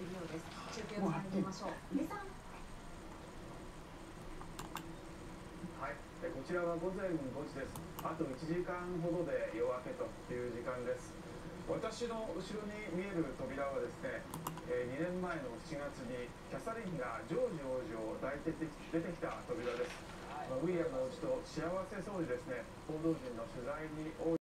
いるようです中継をつなぎましょう井さんはい、えこちらは午前5時です。あと1時間ほどで夜明けという時間です。私の後ろに見える扉はですね、え2年前の7月にキャサリンがジョージ王子を抱いて出てきた扉です。まウィリアム王子と幸せそうにですね、報道陣の取材に応じ